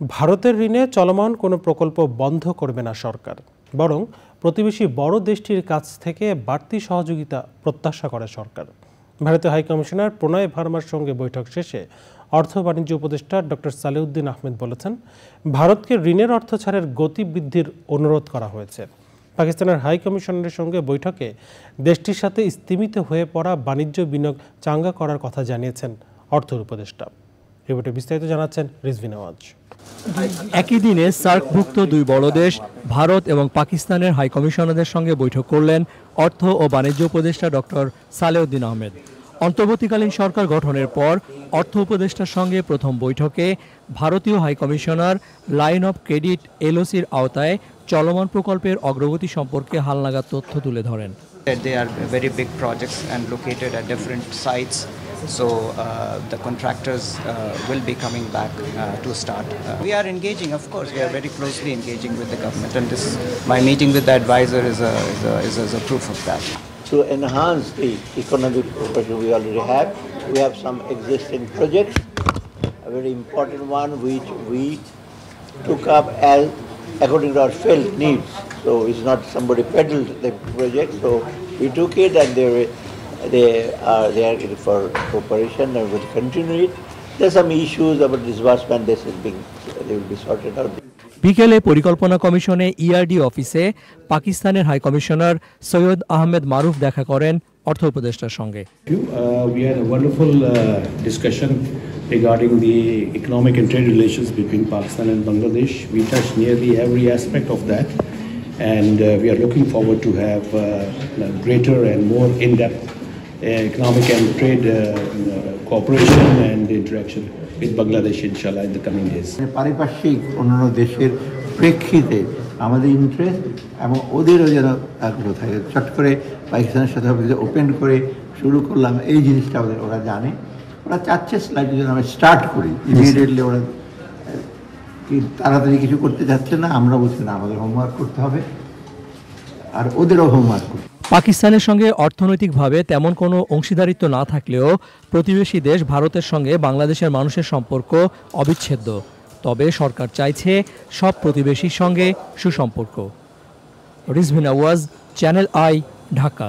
ভারতের ঋণে চলমান কোনো প্রকল্প বন্ধ করবে না সরকার, বরং প্রতিবেশী বড় দেশটির কাছ থেকে বাড়তি সহযোগিতা প্রত্যাশা করে সরকার। ভারতীয় হাইকমিশনার প্রণয় ভার্মার সঙ্গে বৈঠক শেষে অর্থ বাণিজ্য উপদেষ্টা ডক্টর সালেউদ্দিন আহমেদ বলেছেন, ভারতকে ঋণের অর্থ ছাড়ের গতি বৃদ্ধির অনুরোধ করা হয়েছে। পাকিস্তানের হাই কমিশনারের সঙ্গে বৈঠকে দেশটির সাথে স্তীমিত হয়ে পড়া বাণিজ্য বিনিয়োগ চাঙ্গা করার কথা জানিয়েছেন অর্থ উপদেষ্টা। রিপোর্টে বিস্তারিত জানাচ্ছেন রিজভি নওয়াজ একই দিনে সার্কভুক্ত দুই বড় দেশ ভারত এবং পাকিস্তানের হাইকমিশনারদের সঙ্গে বৈঠক করলেন অর্থ ও বাণিজ্য উপদেষ্টা ডক্টর সালেউদ্দিন আহমেদ। অন্তর্বর্তীকালীন সরকার গঠনের পর অর্থ উপদেষ্টার সঙ্গে প্রথম বৈঠকে ভারতীয় high commissioner line of credit এলওসির আওতায় চলমান প্রকল্পের অগ্রগতি সম্পর্কে হালনাগাদ তথ্য তুলে ধরেন। That they are very big projects and located at different sites. So uh, the contractors uh, will be coming back uh, to start. We are engaging, of course, we are very closely engaging with the government, and this my meeting with the advisor is a, is a, is a, is a proof of that. to enhance the economic cooperation we already have. We have some existing projects, a very important one which we took up as according to our felt needs. So it's not somebody peddled the project, so we took it and they were, they are there for cooperation and will continue it. There's some issues about disbursement, this is being, they will be sorted out. বিকেলে পরিকল্পনা কমিশনে ERD অফিসে পাকিস্তানের high commissioner Syed Ahmed Maruf দেখা করেন অর্থ উপদেষ্টার সঙ্গে. Uh, we had a wonderful uh, discussion regarding the economic and trade relations between Pakistan and Bangladesh. We touched nearly every aspect of that, and uh, we are looking forward to have uh, greater and more in-depth uh, economic and trade uh, uh, cooperation and interaction with Bangladesh, inshallah, in the coming days. পারিপার্শ্বিক অন্যান্য দেশের প্রেক্ষিতে আমাদের interest এবং ওদেরও যেন আগ্রহ থাকে চট করে পাকিস্তানের সাথে ওপেন করে শুরু করলাম এই জিনিসটা ওদের ওরা জানে ওরা চাচ্ছে স্লাইডে যেন আমরা স্টার্ট করি ইমিডিয়েটলি ওরা কি তাড়াতাড়ি কিছু করতে চাচ্ছে না আমরা বলছি না আমাদের হোমওয়ার্ক করতে হবে আর ওদেরও হোমওয়ার্ক করতে। পাকিস্তানের সঙ্গে অর্থনৈতিকভাবে তেমন কোনো অংশীদারিত্ব না থাকলেও প্রতিবেশী দেশ ভারতের সঙ্গে বাংলাদেশের মানুষের সম্পর্ক অবিচ্ছেদ্য। তবে সরকার চাইছে সব প্রতিবেশীর সঙ্গে সুসম্পর্ক। রিজভিন আওয়াজ চ্যানেল আই, ঢাকা।